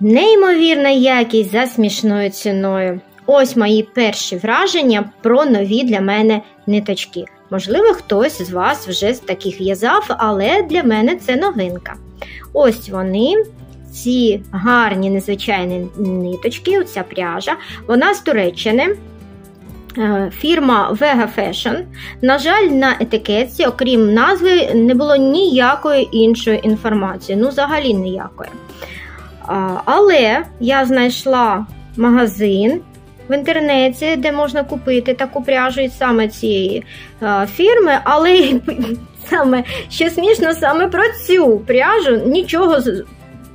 Неймовірна якість за смішною ціною. Ось мої перші враження про нові для мене ниточки. Можливо, хтось з вас вже з таких в'язав, але для мене це новинка. Ось вони, ці гарні незвичайні ниточки, оця пряжа, вона з Туреччини. Е, фірма Vega Fashion. На жаль, на етикетці, окрім назви, не було ніякої іншої інформації. Ну, взагалі ніякої. Але я знайшла магазин в інтернеті, де можна купити таку пряжу і саме цієї фірми, але саме що смішно, саме про цю пряжу нічого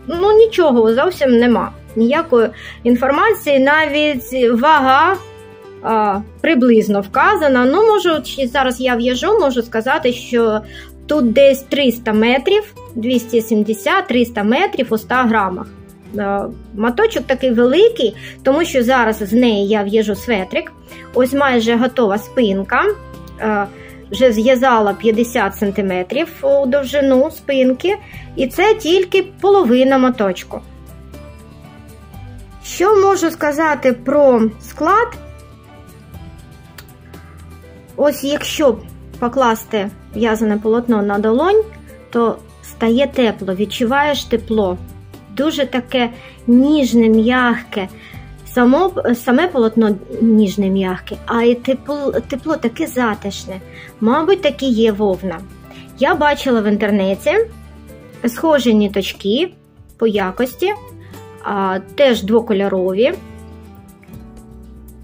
ну, нічого зовсім нема. Ніякої інформації, навіть вага а, приблизно вказана. Ну, можу, зараз я в'яжу, можу сказати, що тут десь 300 метрів, 270-300 метрів у 100 грамах. Маточок такий великий, тому що зараз з неї я в'яжу светрик. Ось майже готова спинка. Вже зв'язала 50 см у довжину спинки, і це тільки половина моточку. Що можу сказати про склад? Ось якщо покласти в'язане полотно на долонь, то стає тепло, відчуваєш тепло дуже таке ніжне, м'ягке. Само, Саме полотно ніжне м'ягке, а і тепло, тепло таке затишне. Мабуть, таке є вовна. Я бачила в інтернеті схожі ніточки по якості, а, теж двокольорові,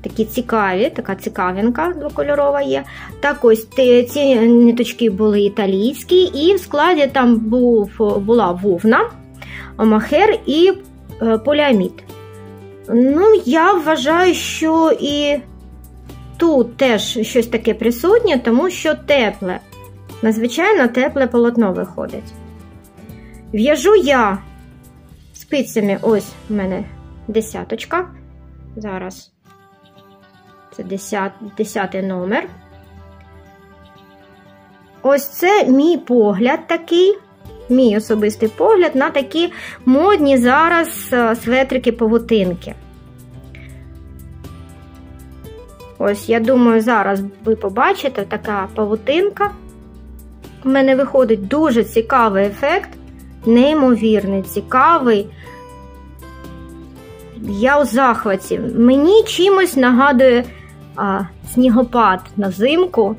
такі цікаві, така цікавинка двокольорова є. Так ось ці ніточки були італійські, і в складі там був, була вовна махер і е, поліамід. Ну, я вважаю, що і тут теж щось таке присутнє, тому що тепле. Надзвичайно тепле полотно виходить. В'яжу я спицями, ось у мене десяточка. Зараз це 10, 10 номер. Ось це мій погляд такий мій особистий погляд на такі модні зараз е, светрики-павутинки. Ось, я думаю, зараз ви побачите така павутинка. У мене виходить дуже цікавий ефект, неймовірний, цікавий. Я у захваті. Мені чимось нагадує а, снігопад на взимку.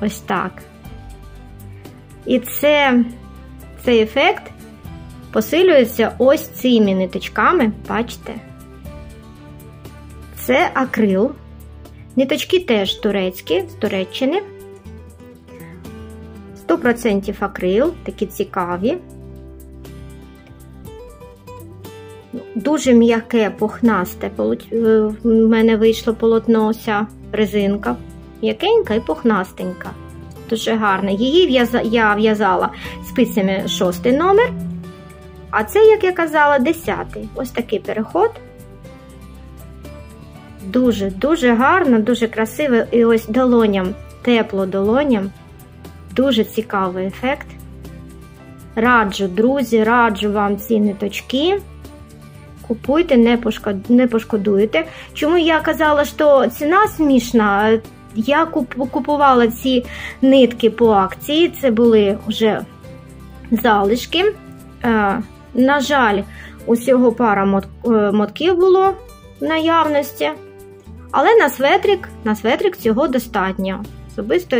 Ось так. І це, цей ефект посилюється ось цими ниточками, бачите? Це акрил. Ниточки теж турецькі, з Туреччини. 100% акрил, такі цікаві. Дуже м'яке, пухнасте. В мене вийшло полотнося резинка. М'якенька і пухнастенька дуже гарна. Її я в'язала спицями шостий номер. А це, як я казала, десятий. Ось такий переход. Дуже-дуже гарно, дуже красиво. І ось долоням, тепло долоням. Дуже цікавий ефект. Раджу, друзі, раджу вам ці ниточки. Купуйте, не пошкодуєте. Чому я казала, що ціна смішна? Я купувала ці нитки по акції, це були вже залишки. Е, на жаль, усього пара е, мотків було в наявності. Але на светрик, на светрик цього достатньо. Особисто,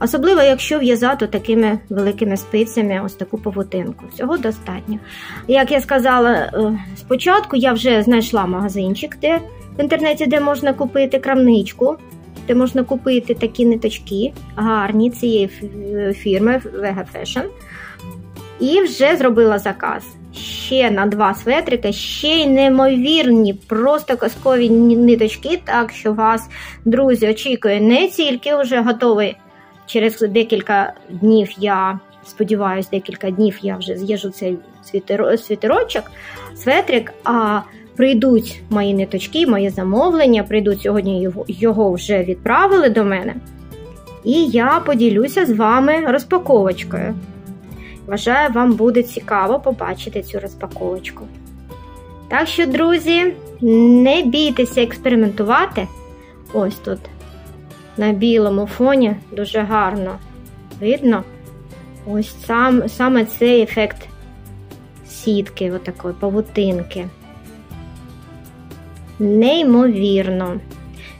Особливо, якщо в'язати такими великими спицями ось таку павутинку. Всього достатньо. Як я сказала е, спочатку, я вже знайшла магазинчик де в інтернеті, де можна купити крамничку де можна купити такі ниточки, гарні цієї фірми Vega Fashion. І вже зробила заказ. Ще на два светрики, ще й неймовірні, просто казкові ниточки. Так що вас, друзі, очікує не тільки вже готовий. Через декілька днів я сподіваюся, декілька днів я вже з'їжджу цей світерочок, светрик. а прийдуть мої ниточки, моє замовлення, прийдуть сьогодні його, його вже відправили до мене. І я поділюся з вами розпаковочкою. Вважаю, вам буде цікаво побачити цю розпаковочку. Так що, друзі, не бійтеся експериментувати. Ось тут на білому фоні дуже гарно видно. Ось сам, саме цей ефект сітки, отакої павутинки. Неймовірно.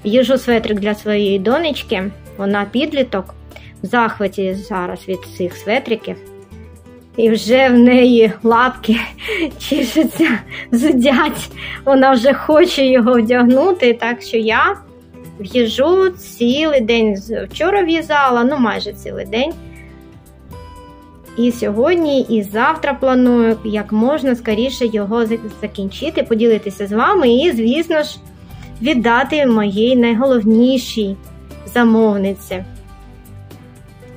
В'їжу светрик для своєї донечки, вона підліток, в захваті зараз від цих светриків. І вже в неї лапки чішуться, зудять. Вона вже хоче його вдягнути. Так що я в'їжу цілий день. Вчора в'язала, ну майже цілий день. І сьогодні, і завтра планую як можна скоріше його закінчити, поділитися з вами і, звісно ж, віддати моїй найголовнішій замовниці.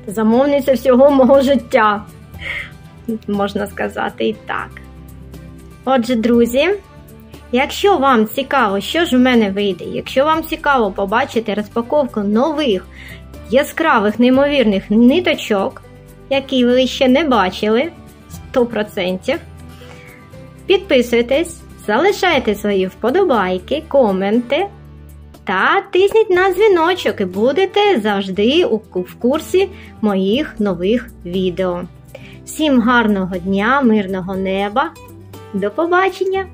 Замовниця всього мого життя, можна сказати і так. Отже, друзі, якщо вам цікаво, що ж у мене вийде, якщо вам цікаво побачити розпаковку нових яскравих, неймовірних ниточок, які ви ще не бачили 100%, підписуйтесь, залишайте свої вподобайки, коменти. Та тисніть на дзвіночок і будете завжди в курсі моїх нових відео. Всім гарного дня, мирного неба! До побачення!